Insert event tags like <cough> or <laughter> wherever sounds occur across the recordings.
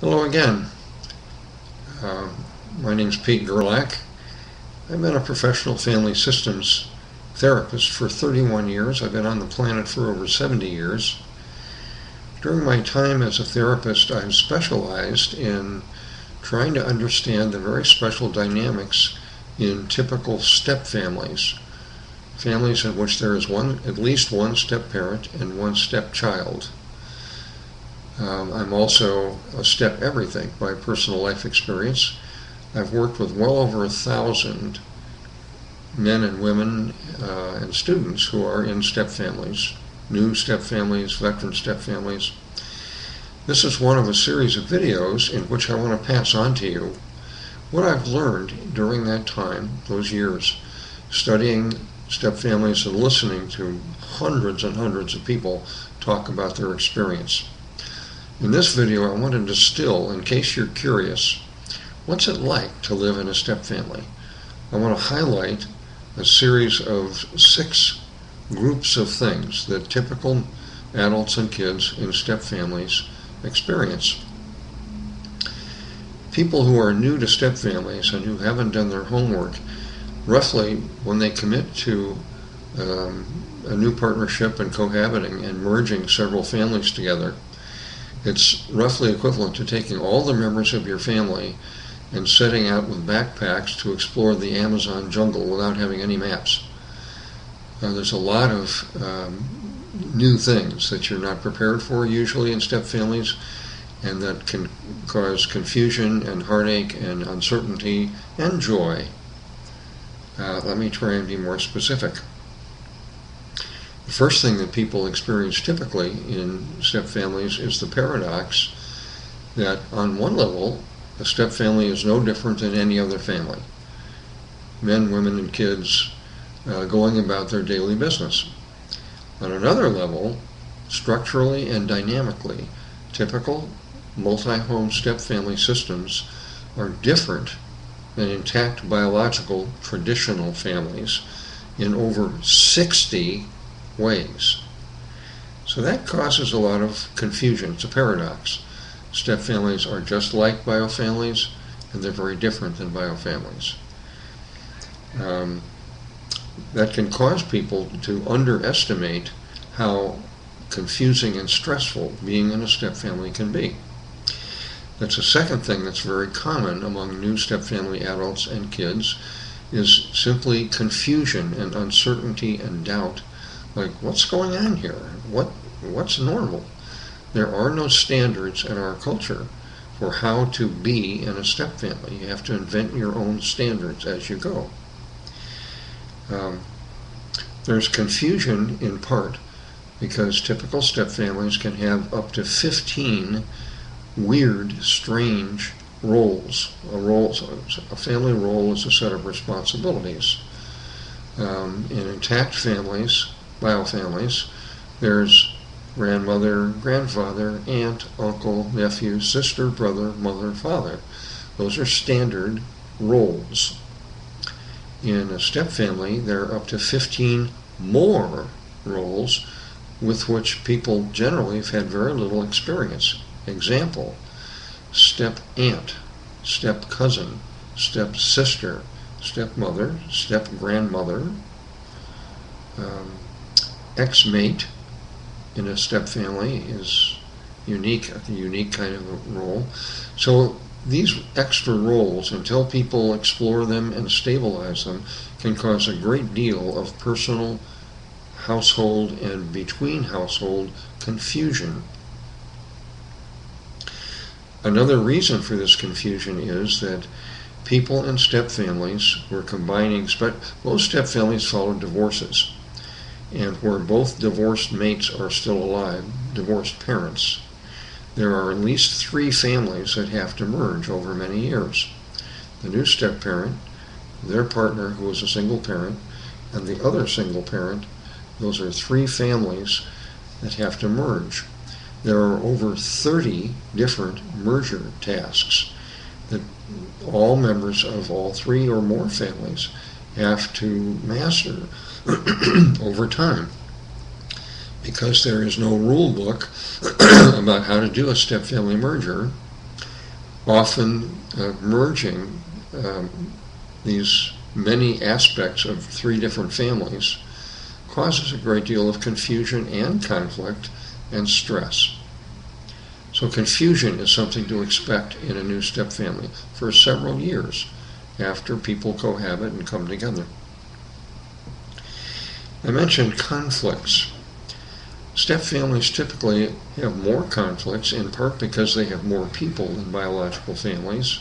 Hello again. Uh, my name is Pete Gerlach. I've been a professional family systems therapist for 31 years. I've been on the planet for over 70 years. During my time as a therapist, I've specialized in trying to understand the very special dynamics in typical step families. Families in which there is one, at least one step parent and one step child. Um, I'm also a step everything by personal life experience. I've worked with well over a thousand men and women uh, and students who are in step families, new step families, veteran step families. This is one of a series of videos in which I want to pass on to you what I've learned during that time, those years, studying step families and listening to hundreds and hundreds of people talk about their experience. In this video, I want to distill, in case you're curious, what's it like to live in a step family? I want to highlight a series of six groups of things that typical adults and kids in step families experience. People who are new to step families and who haven't done their homework, roughly when they commit to um, a new partnership and cohabiting and merging several families together, it's roughly equivalent to taking all the members of your family and setting out with backpacks to explore the Amazon jungle without having any maps. Uh, there's a lot of um, new things that you're not prepared for usually in step families, and that can cause confusion and heartache and uncertainty and joy. Uh, let me try and be more specific. The first thing that people experience typically in step families is the paradox that, on one level, a step family is no different than any other family. Men, women, and kids uh, going about their daily business. On another level, structurally and dynamically, typical multi home step family systems are different than intact biological traditional families in over 60 ways. So that causes a lot of confusion. It's a paradox. Step families are just like biofamilies, and they're very different than biofamilies. Um, that can cause people to underestimate how confusing and stressful being in a step family can be. That's a second thing that's very common among new step family adults and kids is simply confusion and uncertainty and doubt like what's going on here? What what's normal? There are no standards in our culture for how to be in a step family. You have to invent your own standards as you go. Um, there's confusion in part because typical step families can have up to 15 weird strange roles. A role a family role is a set of responsibilities. Um, in intact families biofamilies. There's grandmother, grandfather, aunt, uncle, nephew, sister, brother, mother, father. Those are standard roles. In a step family, there are up to 15 more roles with which people generally have had very little experience. Example step aunt, step cousin, step sister, stepmother, step grandmother, um, ex-mate in a step family is unique, a unique kind of a role. So these extra roles, until people explore them and stabilize them, can cause a great deal of personal, household, and between household confusion. Another reason for this confusion is that people in step families were combining, most step families follow divorces and where both divorced mates are still alive, divorced parents, there are at least three families that have to merge over many years. The new step parent, their partner who is a single parent, and the other single parent, those are three families that have to merge. There are over 30 different merger tasks that all members of all three or more families have to master <clears throat> over time. Because there is no rule book <clears throat> about how to do a step family merger, often uh, merging um, these many aspects of three different families causes a great deal of confusion and conflict and stress. So confusion is something to expect in a new step family for several years after people cohabit and come together. I mentioned conflicts. Step families typically have more conflicts in part because they have more people than biological families.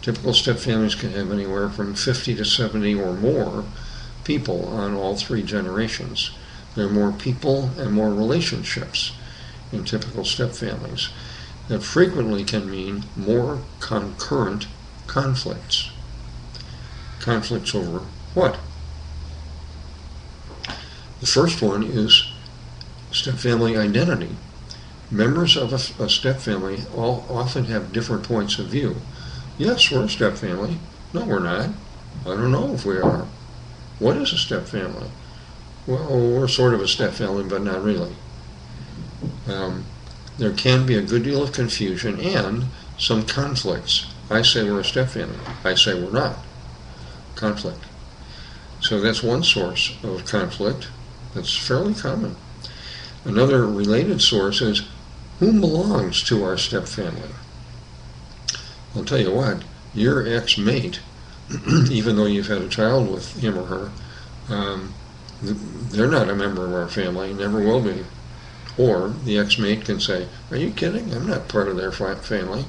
Typical step families can have anywhere from 50 to 70 or more people on all three generations. There are more people and more relationships in typical step families. That frequently can mean more concurrent conflicts. Conflicts over what? The first one is step family identity. Members of a, a step family all often have different points of view. Yes, we're a step family. No, we're not. I don't know if we are. What is a step family? Well, we're sort of a step family, but not really. Um, there can be a good deal of confusion and some conflicts. I say we're a step family. I say we're not. Conflict. So that's one source of conflict that's fairly common. Another related source is who belongs to our step family? I'll tell you what, your ex mate <clears throat> even though you've had a child with him or her, um, they're not a member of our family, never will be. Or the ex-mate can say, "Are you kidding? I'm not part of their family."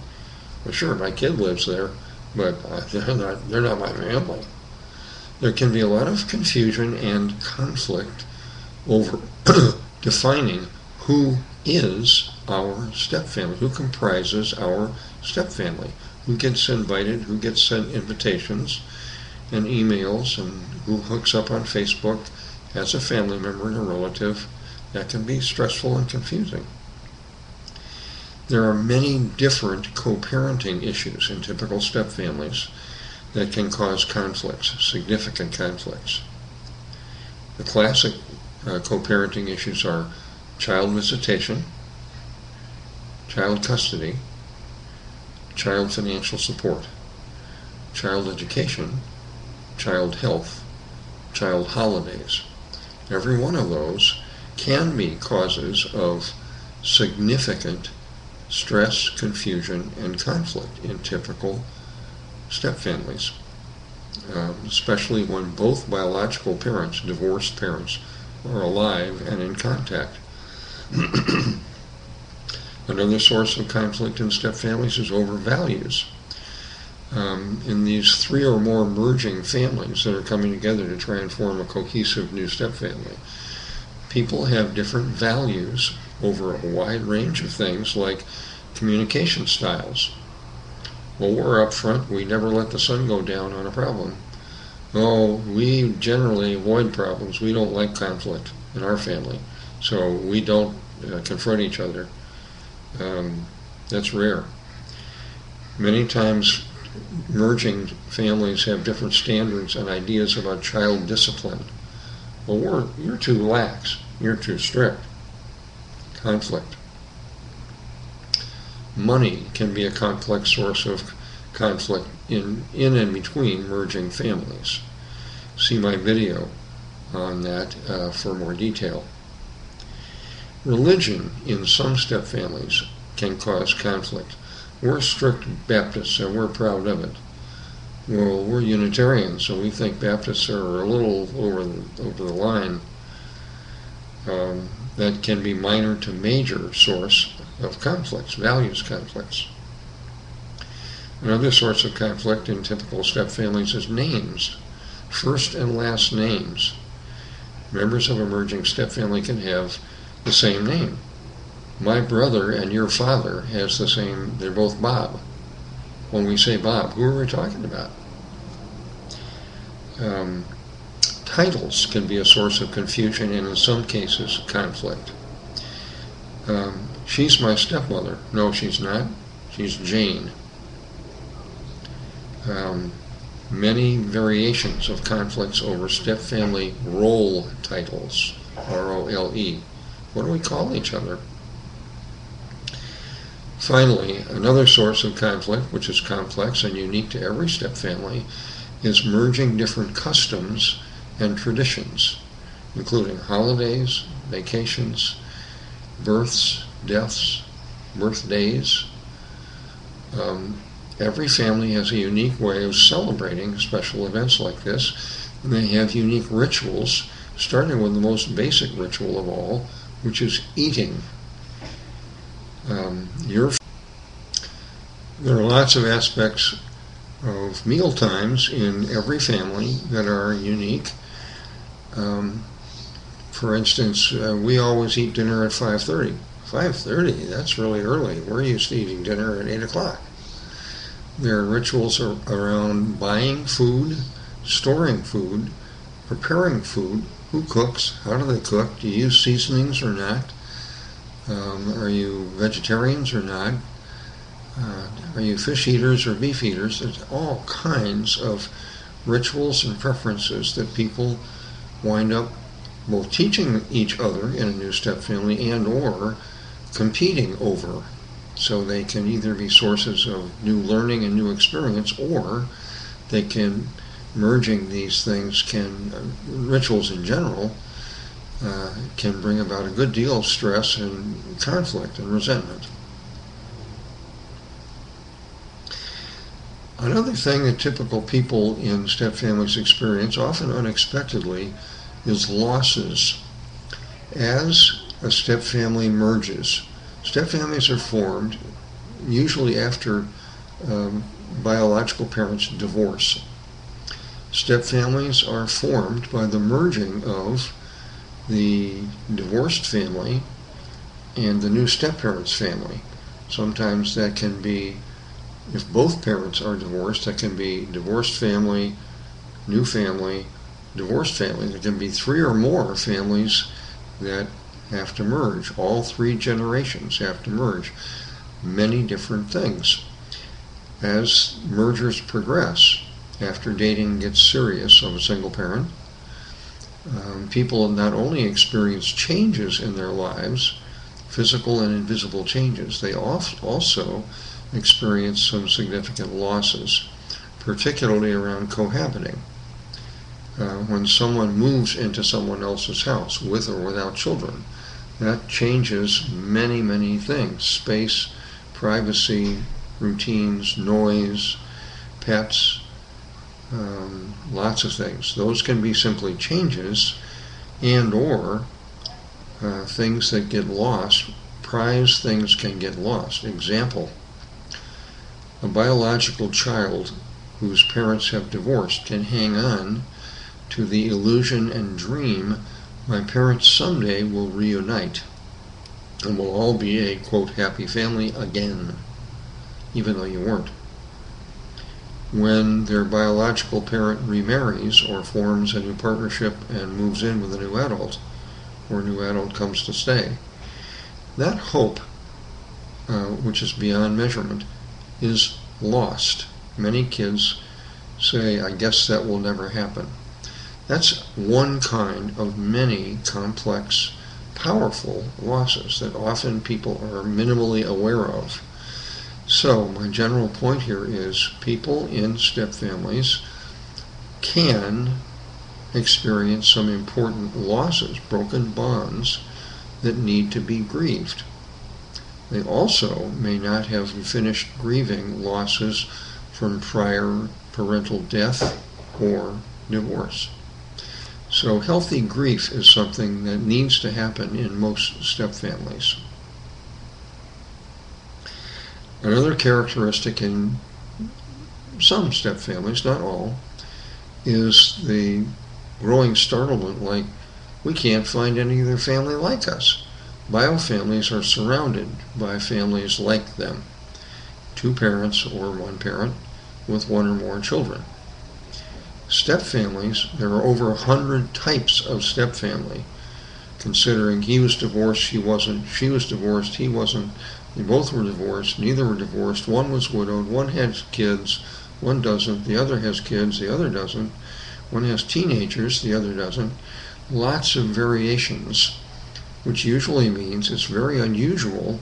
Well, sure, my kid lives there, but uh, they're not. They're not my family. There can be a lot of confusion and conflict over <clears throat> defining who is our stepfamily, who comprises our stepfamily who gets invited, who gets sent invitations and emails, and who hooks up on Facebook as a family member and a relative. That can be stressful and confusing. There are many different co-parenting issues in typical step families that can cause conflicts, significant conflicts. The classic uh, co-parenting issues are child visitation, child custody, child financial support, child education, child health, child holidays. Every one of those can be causes of significant stress, confusion, and conflict in typical step families, um, especially when both biological parents, divorced parents, are alive and in contact. <clears throat> Another source of conflict in step families is over values. Um, in these three or more merging families that are coming together to try and form a cohesive new step family, people have different values over a wide range of things like communication styles. Well, we're up front. We never let the sun go down on a problem. Oh, we generally avoid problems. We don't like conflict in our family. So we don't uh, confront each other. Um, that's rare. Many times, merging families have different standards and ideas about child discipline. Well, we're, you're too lax. You're too strict. Conflict. Money can be a complex source of conflict in, in and between merging families. See my video on that uh, for more detail. Religion in some step families can cause conflict. We're strict Baptists and we're proud of it. Well, we're Unitarians, so we think Baptists are a little over the, over the line. Um, that can be minor to major source of conflicts, values conflicts. Another source of conflict in typical step families is names, first and last names. Members of a merging step family can have the same name. My brother and your father has the same, they're both Bob. When we say Bob, who are we talking about? Um, titles can be a source of confusion and in some cases conflict. Um, she's my stepmother. No, she's not. She's Jane. Um, many variations of conflicts over stepfamily role titles, R O L E. What do we call each other? Finally, another source of conflict, which is complex and unique to every step family, is merging different customs and traditions, including holidays, vacations, births, deaths, birthdays. Um, every family has a unique way of celebrating special events like this, and they have unique rituals, starting with the most basic ritual of all, which is eating. Um, your, there are lots of aspects of meal times in every family that are unique. Um, for instance, uh, we always eat dinner at 5.30. 5.30, that's really early. We're used to eating dinner at 8 o'clock. There are rituals around buying food, storing food, preparing food, who cooks, how do they cook, do you use seasonings or not, um, are you vegetarians or not, uh, are you fish eaters or beef eaters? There's all kinds of rituals and preferences that people wind up both teaching each other in a new step family and or competing over so they can either be sources of new learning and new experience or they can merging these things can uh, rituals in general uh, can bring about a good deal of stress and conflict and resentment Another thing that typical people in step families experience, often unexpectedly, is losses. As a step family merges, step families are formed usually after um, biological parents divorce. Step families are formed by the merging of the divorced family and the new step parents family. Sometimes that can be if both parents are divorced, that can be divorced family, new family, divorced family. There can be three or more families that have to merge. All three generations have to merge. Many different things. As mergers progress, after dating gets serious of a single parent, um, people not only experience changes in their lives, physical and invisible changes, they also experience some significant losses, particularly around cohabiting. Uh, when someone moves into someone else's house with or without children, that changes many, many things space, privacy, routines, noise, pets, um, lots of things. Those can be simply changes and or uh, things that get lost. Prize things can get lost. Example, a biological child whose parents have divorced can hang on to the illusion and dream my parents someday will reunite and we'll all be a quote happy family again, even though you weren't. When their biological parent remarries or forms a new partnership and moves in with a new adult, or a new adult comes to stay, that hope, uh, which is beyond measurement, is lost. Many kids say, I guess that will never happen. That's one kind of many complex, powerful losses that often people are minimally aware of. So, my general point here is people in step families can experience some important losses, broken bonds that need to be grieved. They also may not have finished grieving losses from prior parental death or divorce. So, healthy grief is something that needs to happen in most step families. Another characteristic in some step families, not all, is the growing startlement like, we can't find any other family like us. Biofamilies are surrounded by families like them, two parents or one parent with one or more children. Step families, there are over a hundred types of step family. Considering he was divorced, she wasn't, she was divorced, he wasn't, they both were divorced, neither were divorced, one was widowed, one has kids, one doesn't, the other has kids, the other doesn't, one has teenagers, the other doesn't. Lots of variations which usually means it's very unusual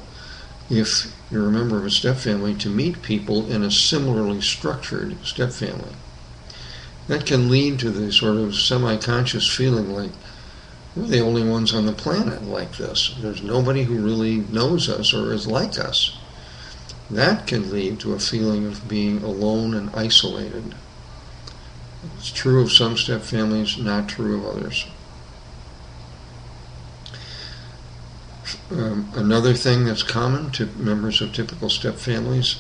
if you're a member of a step family, to meet people in a similarly structured step family. That can lead to the sort of semi conscious feeling like we're the only ones on the planet like this. There's nobody who really knows us or is like us. That can lead to a feeling of being alone and isolated. It's true of some step families, not true of others. Um, another thing that's common to members of typical step families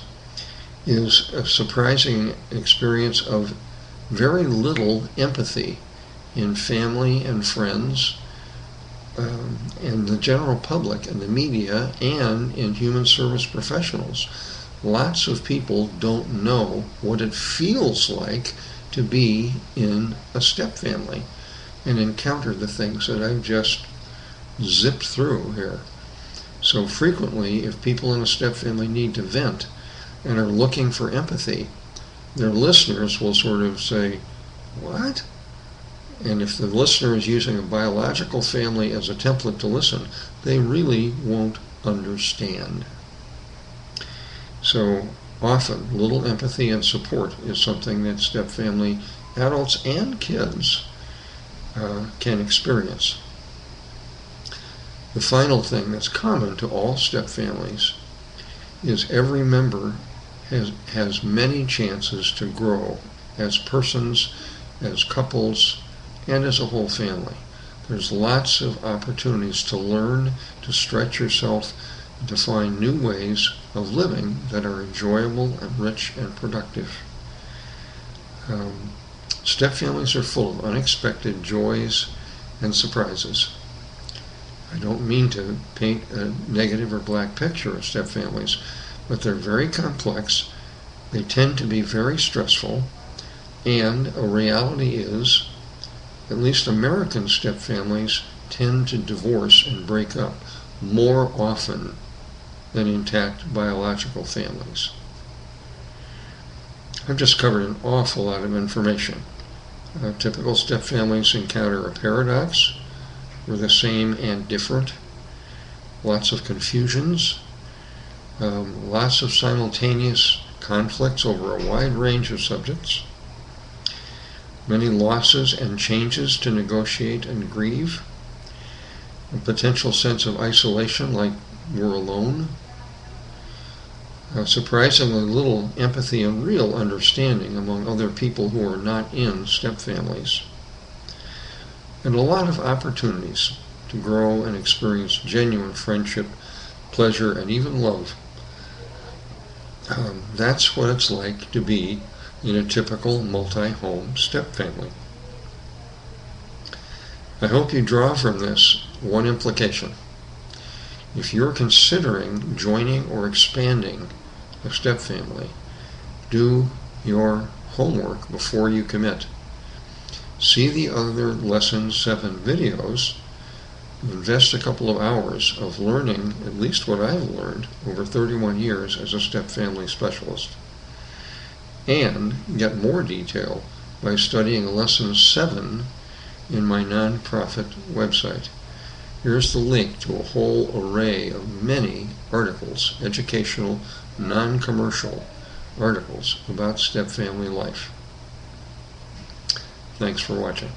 is a surprising experience of very little empathy in family and friends um, and the general public and the media and in human service professionals. Lots of people don't know what it feels like to be in a step family and encounter the things that I've just zipped through here. So frequently, if people in a step family need to vent and are looking for empathy, their listeners will sort of say, What? And if the listener is using a biological family as a template to listen, they really won't understand. So often, little empathy and support is something that step family adults and kids uh, can experience. The final thing that's common to all step families is every member has, has many chances to grow as persons, as couples, and as a whole family. There's lots of opportunities to learn, to stretch yourself, to find new ways of living that are enjoyable and rich and productive. Um, step families are full of unexpected joys and surprises. I don't mean to paint a negative or black picture of step families, but they're very complex. They tend to be very stressful, and a reality is, at least American step families tend to divorce and break up more often than intact biological families. I've just covered an awful lot of information. Uh, typical step families encounter a paradox were the same and different. Lots of confusions, um, lots of simultaneous conflicts over a wide range of subjects, many losses and changes to negotiate and grieve, a potential sense of isolation like we're alone, surprisingly little empathy and real understanding among other people who are not in step families and a lot of opportunities to grow and experience genuine friendship, pleasure, and even love. Um, that's what it's like to be in a typical multi home step family. I hope you draw from this one implication. If you're considering joining or expanding a step family, do your homework before you commit see the other Lesson 7 videos, invest a couple of hours of learning at least what I've learned over 31 years as a step family specialist, and get more detail by studying Lesson 7 in my nonprofit website. Here's the link to a whole array of many articles, educational, non commercial articles about step family life. Thanks for watching.